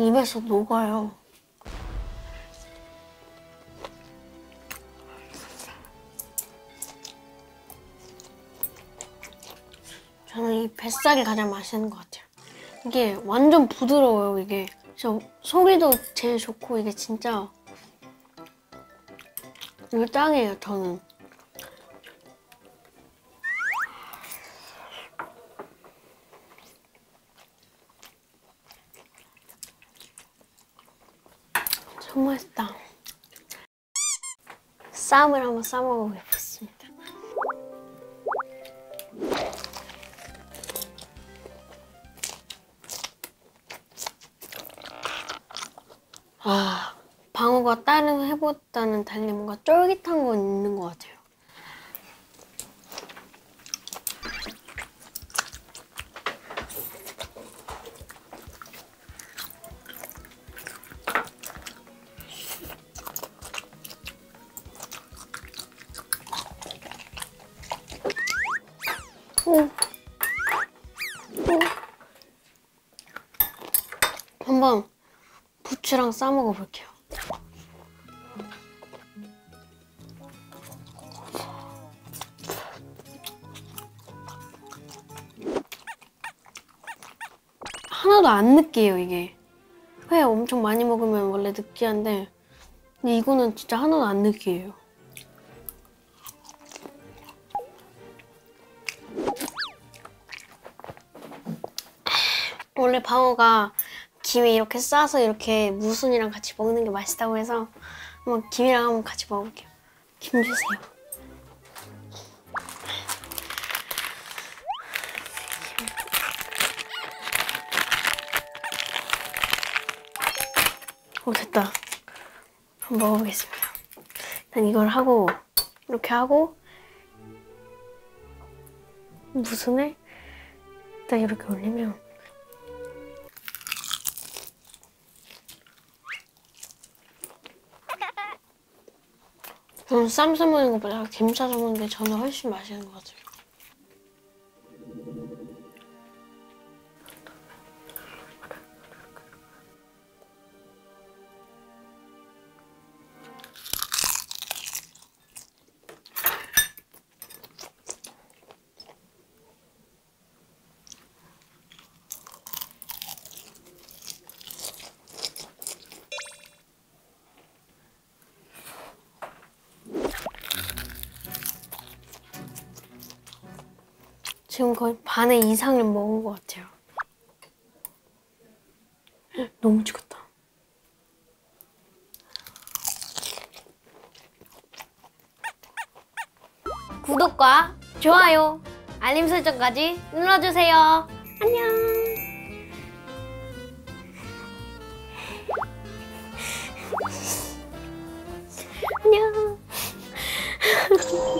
입에서 녹아요. 저는 이 뱃살이 가장 맛있는 것 같아요. 이게 완전 부드러워요, 이게. 저 소리도 제일 좋고 이게 진짜 이거 짱이에요, 저는. 정말 맛있다. 쌈을 한번 싸먹어 보겠습니다. 아, 방어가 다른 회보다는 달리 뭔가 쫄깃한 건 있는 것 같아요. 한번 부추랑 싸 먹어볼게요. 하나도 안 느끼해요, 이게. 회 엄청 많이 먹으면 원래 느끼한데 근데 이거는 진짜 하나도 안 느끼해요. 원래 방어가 김에 이렇게 싸서 이렇게 무순이랑 같이 먹는 게 맛있다고 해서 한번 김이랑 한번 같이 먹어볼게요. 김 주세요. 오 됐다. 한번 먹어보겠습니다. 일단 이걸 하고 이렇게 하고 무순을 일단 이렇게 올리면 저는 쌈 싸먹는 것보다 김싸 먹는 게 저는 훨씬 맛있는 것 같아요. 지금 거의 반의 이상을 먹은 것 같아요. 너무 죽었다. 구독과 좋아요, 알림 설정까지 눌러주세요. 안녕. 안녕.